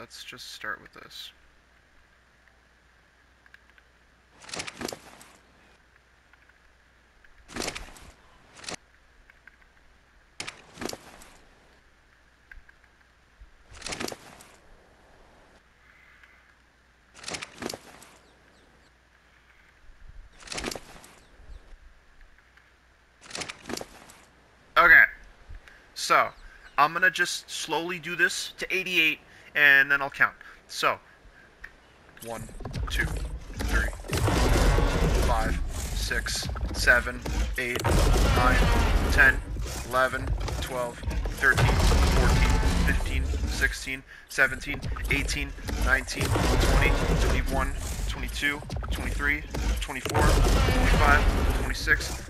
let's just start with this. Okay. So, I'm gonna just slowly do this to 88, and then I'll count. So, one, two, three, five, six, seven, eight, nine, 10, 11, 12, 13, 14, 15, 16, 17, 18, 19, 20, 21, 22, 23, 24, 25, 26,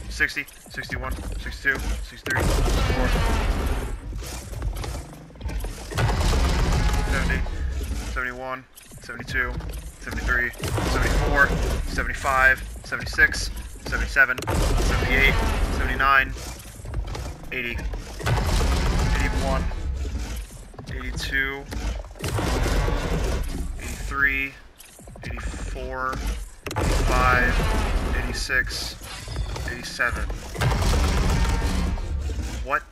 60, 61, 62, 63, 64, 70, 71, 72, 73, 74, 75, 76, 77, 78, 79, 80, 81, 82, 83, 84, 85, 86, 87. What?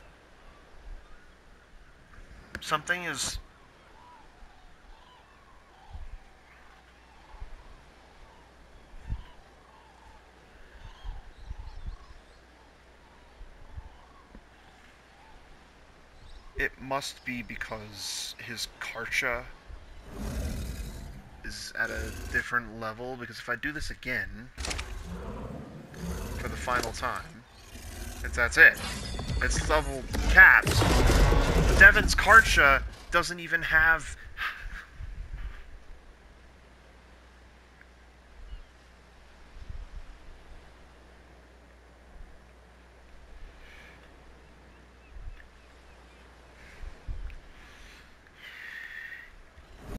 Something is... It must be because his Carcha is at a different level, because if I do this again, for the final time, it's, that's it. It's level capped. Devon's Carcha doesn't even have